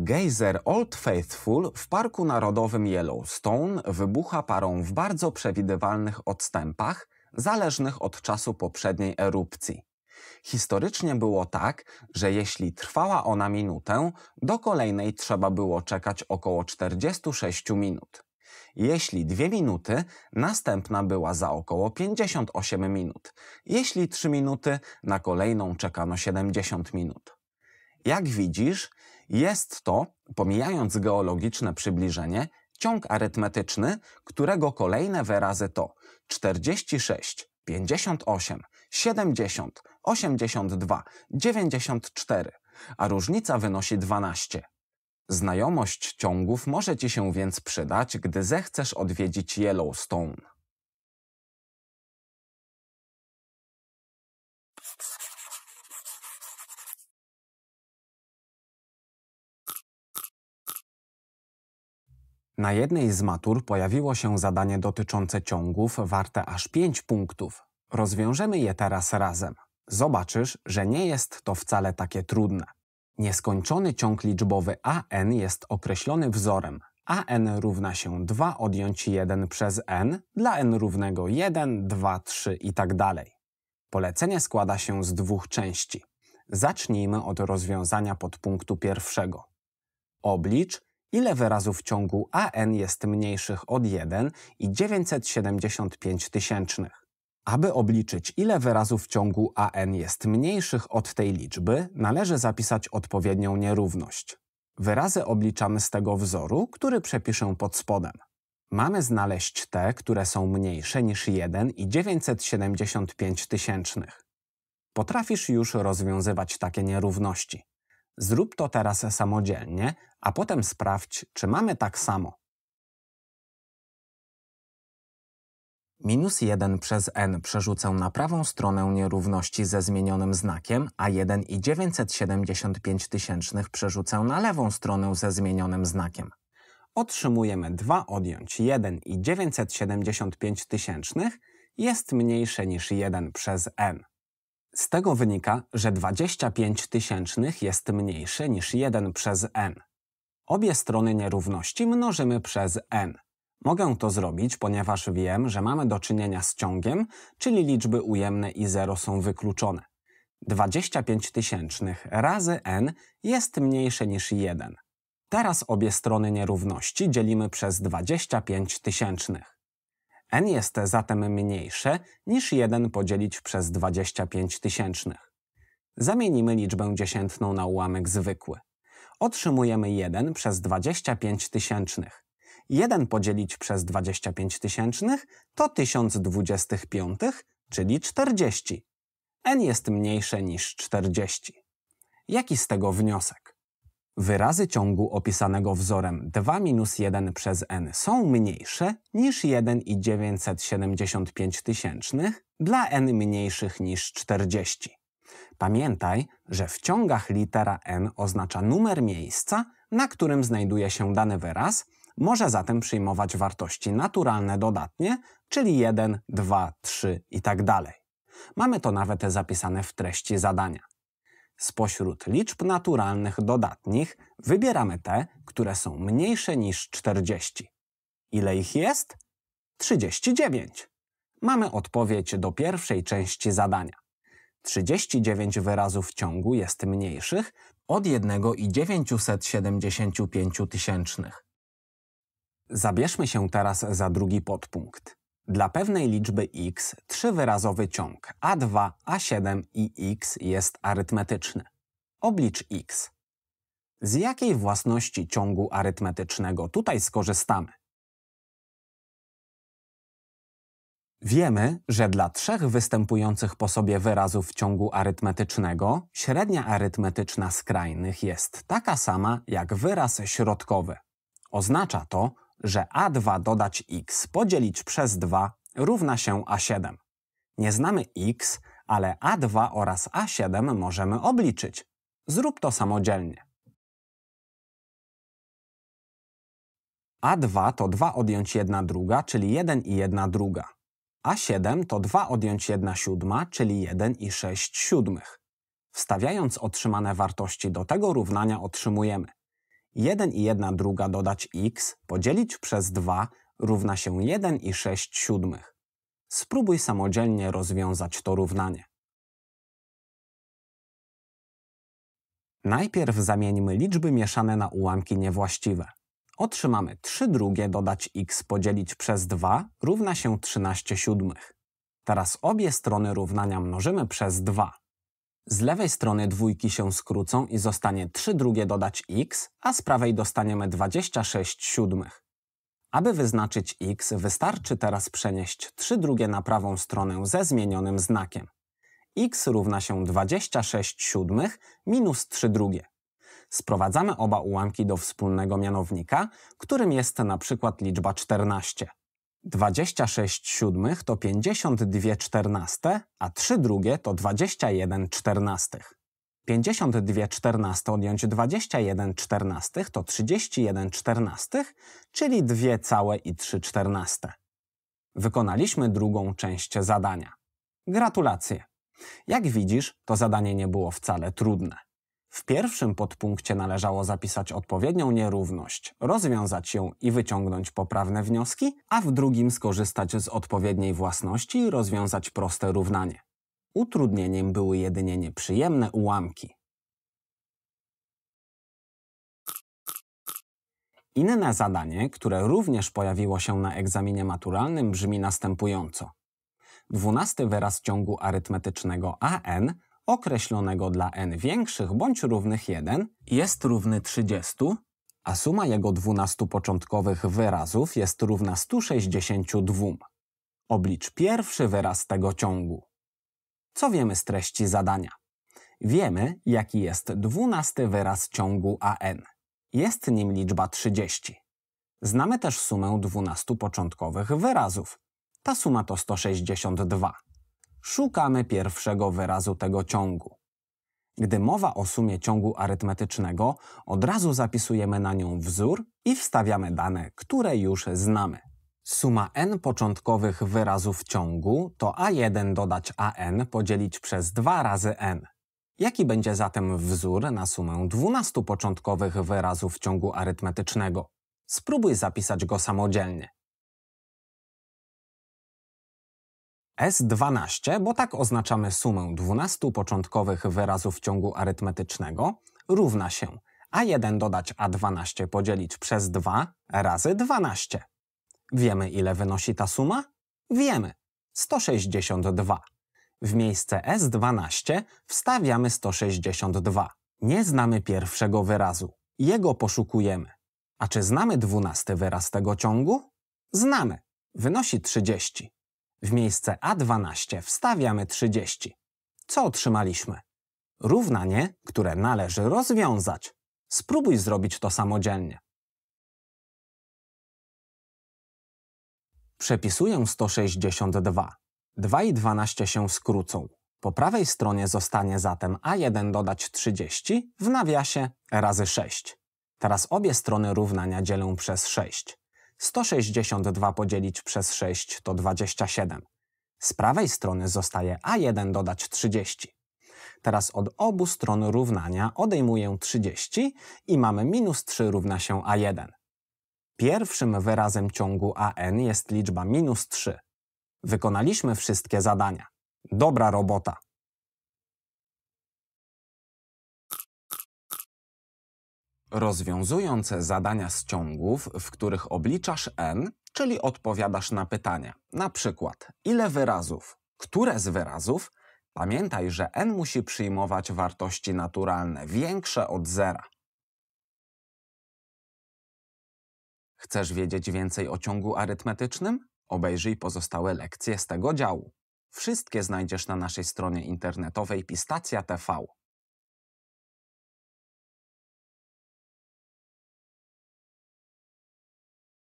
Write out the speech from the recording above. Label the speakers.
Speaker 1: Geyser Old Faithful w Parku Narodowym Yellowstone wybucha parą w bardzo przewidywalnych odstępach, zależnych od czasu poprzedniej erupcji. Historycznie było tak, że jeśli trwała ona minutę, do kolejnej trzeba było czekać około 46 minut. Jeśli dwie minuty, następna była za około 58 minut. Jeśli trzy minuty, na kolejną czekano 70 minut. Jak widzisz, jest to, pomijając geologiczne przybliżenie, ciąg arytmetyczny, którego kolejne wyrazy to 46, 58, 70, 82, 94, a różnica wynosi 12. Znajomość ciągów może Ci się więc przydać, gdy zechcesz odwiedzić Yellowstone. Na jednej z matur pojawiło się zadanie dotyczące ciągów warte aż 5 punktów. Rozwiążemy je teraz razem. Zobaczysz, że nie jest to wcale takie trudne. Nieskończony ciąg liczbowy an jest określony wzorem. an równa się 2 odjąć 1 przez n dla n równego 1, 2, 3 i tak dalej. Polecenie składa się z dwóch części. Zacznijmy od rozwiązania podpunktu pierwszego. Oblicz, ile wyrazów ciągu an jest mniejszych od 1 i 975 tysięcznych. Aby obliczyć, ile wyrazów ciągu an jest mniejszych od tej liczby, należy zapisać odpowiednią nierówność. Wyrazy obliczamy z tego wzoru, który przepiszę pod spodem. Mamy znaleźć te, które są mniejsze niż 1 i 975 tysięcznych. Potrafisz już rozwiązywać takie nierówności. Zrób to teraz samodzielnie, a potem sprawdź, czy mamy tak samo. Minus 1 przez n przerzucę na prawą stronę nierówności ze zmienionym znakiem, a 1 i 975 tysięcznych przerzucę na lewą stronę ze zmienionym znakiem. Otrzymujemy 2 odjąć 1 i 975 tysięcznych jest mniejsze niż 1 przez n. Z tego wynika, że 25 tysięcznych jest mniejsze niż 1 przez n. Obie strony nierówności mnożymy przez n. Mogę to zrobić, ponieważ wiem, że mamy do czynienia z ciągiem, czyli liczby ujemne i 0 są wykluczone. 25 tysięcznych razy n jest mniejsze niż 1. Teraz obie strony nierówności dzielimy przez 25 tysięcznych. N jest zatem mniejsze niż 1 podzielić przez 25 tysięcznych. Zamienimy liczbę dziesiętną na ułamek zwykły. Otrzymujemy 1 przez 25 tysięcznych. 1 podzielić przez 25 tysięcznych to 1025, czyli 40. n jest mniejsze niż 40. Jaki z tego wniosek? Wyrazy ciągu opisanego wzorem 2 minus 1 przez n są mniejsze niż 1 i 975 tysięcznych dla n mniejszych niż 40. Pamiętaj, że w ciągach litera n oznacza numer miejsca, na którym znajduje się dany wyraz, może zatem przyjmować wartości naturalne dodatnie, czyli 1, 2, 3 itd. Mamy to nawet zapisane w treści zadania. Spośród liczb naturalnych dodatnich wybieramy te, które są mniejsze niż 40. Ile ich jest? 39. Mamy odpowiedź do pierwszej części zadania. 39 wyrazów ciągu jest mniejszych od 1,975 tysięcznych. Zabierzmy się teraz za drugi podpunkt. Dla pewnej liczby x trzywyrazowy ciąg a2, a7 i x jest arytmetyczny. Oblicz x. Z jakiej własności ciągu arytmetycznego tutaj skorzystamy? Wiemy, że dla trzech występujących po sobie wyrazów ciągu arytmetycznego średnia arytmetyczna skrajnych jest taka sama jak wyraz środkowy. Oznacza to, że a2 dodać x podzielić przez 2 równa się a7. Nie znamy x, ale a2 oraz a7 możemy obliczyć. Zrób to samodzielnie. a2 to 2 odjąć 1 druga, czyli 1 i 1 druga. a7 to 2 odjąć 1 siódma, czyli 1 i 6 siódmych. Wstawiając otrzymane wartości do tego równania otrzymujemy 1 i 1 druga dodać x podzielić przez 2 równa się 1 i 6 siódmych. Spróbuj samodzielnie rozwiązać to równanie. Najpierw zamieńmy liczby mieszane na ułamki niewłaściwe. Otrzymamy 3 drugie dodać x podzielić przez 2 równa się 13 siódmych. Teraz obie strony równania mnożymy przez 2. Z lewej strony dwójki się skrócą i zostanie 3 drugie dodać x, a z prawej dostaniemy 26 siódmych. Aby wyznaczyć x, wystarczy teraz przenieść 3 drugie na prawą stronę ze zmienionym znakiem. x równa się 26 siódmych minus 3 drugie. Sprowadzamy oba ułamki do wspólnego mianownika, którym jest na przykład liczba 14. 26 siódmych to 52 czternaste, a 3 drugie to 21 czternastych. 52 czternaste odjąć 21 czternastych to 31 czternastych, czyli 2 całe i 3 czternaste. Wykonaliśmy drugą część zadania. Gratulacje! Jak widzisz, to zadanie nie było wcale trudne. W pierwszym podpunkcie należało zapisać odpowiednią nierówność, rozwiązać ją i wyciągnąć poprawne wnioski, a w drugim skorzystać z odpowiedniej własności i rozwiązać proste równanie. Utrudnieniem były jedynie nieprzyjemne ułamki. Inne zadanie, które również pojawiło się na egzaminie maturalnym brzmi następująco. Dwunasty wyraz ciągu arytmetycznego an określonego dla n większych bądź równych 1 jest równy 30, a suma jego 12 początkowych wyrazów jest równa 162. Oblicz pierwszy wyraz tego ciągu. Co wiemy z treści zadania? Wiemy, jaki jest 12 wyraz ciągu an. Jest nim liczba 30. Znamy też sumę 12 początkowych wyrazów. Ta suma to 162 szukamy pierwszego wyrazu tego ciągu. Gdy mowa o sumie ciągu arytmetycznego, od razu zapisujemy na nią wzór i wstawiamy dane, które już znamy. Suma n początkowych wyrazów ciągu to a1 dodać an podzielić przez 2 razy n. Jaki będzie zatem wzór na sumę 12 początkowych wyrazów ciągu arytmetycznego? Spróbuj zapisać go samodzielnie. S12, bo tak oznaczamy sumę 12 początkowych wyrazów ciągu arytmetycznego, równa się a1 dodać a12 podzielić przez 2 razy 12. Wiemy ile wynosi ta suma? Wiemy. 162. W miejsce S12 wstawiamy 162. Nie znamy pierwszego wyrazu. Jego poszukujemy. A czy znamy dwunasty wyraz tego ciągu? Znamy. Wynosi 30. W miejsce A12 wstawiamy 30. Co otrzymaliśmy? Równanie, które należy rozwiązać. Spróbuj zrobić to samodzielnie. Przepisuję 162. 2 i 12 się skrócą. Po prawej stronie zostanie zatem a1 dodać 30 w nawiasie razy 6. Teraz obie strony równania dzielę przez 6. 162 podzielić przez 6 to 27. Z prawej strony zostaje a1 dodać 30. Teraz od obu stron równania odejmuję 30 i mamy minus 3 równa się a1. Pierwszym wyrazem ciągu an jest liczba minus 3. Wykonaliśmy wszystkie zadania. Dobra robota! Rozwiązując zadania z ciągów, w których obliczasz n, czyli odpowiadasz na pytania, na przykład ile wyrazów, które z wyrazów, pamiętaj, że n musi przyjmować wartości naturalne większe od zera. Chcesz wiedzieć więcej o ciągu arytmetycznym? Obejrzyj pozostałe lekcje z tego działu. Wszystkie znajdziesz na naszej stronie internetowej Pistacja TV.